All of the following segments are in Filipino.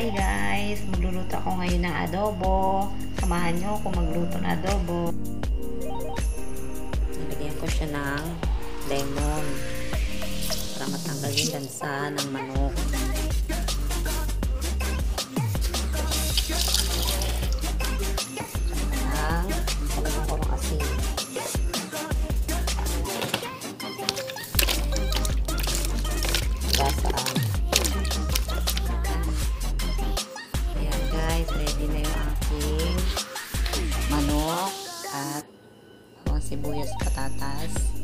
Hi guys! Magluluto ako ngayon ng adobo. Samahan nyo ako magluto ng adobo. Nalagyan ko siya ng lemon para matanggal yung lansa ng manok. Ready na yung aking manok at bawang sibuyas patatas.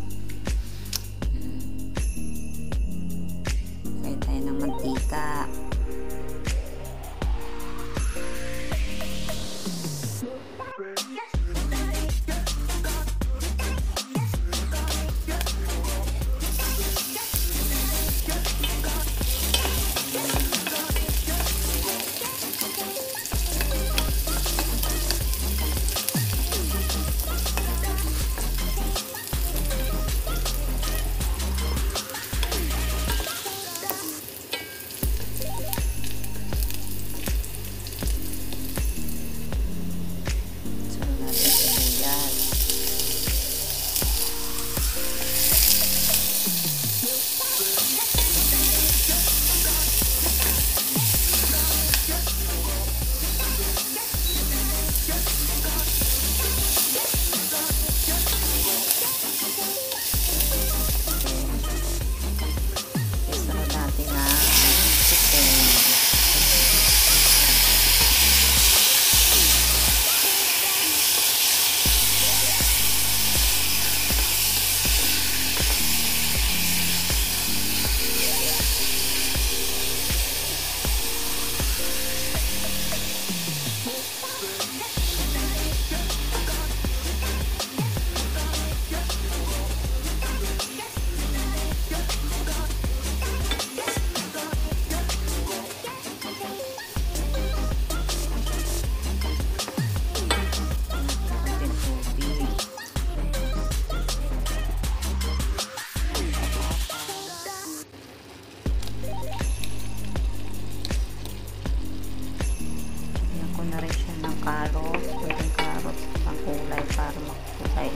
Carrots. Pwedeng carrots pang kulay para makulay.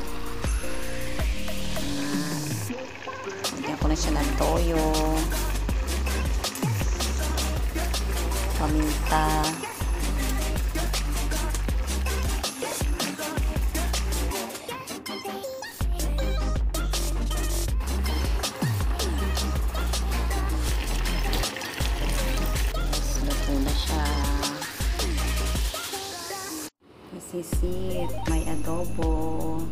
Lagyan ko na siya ng toyo. Paminta. Luto na siya. Isisit, may adobo.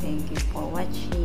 Thank you for watching.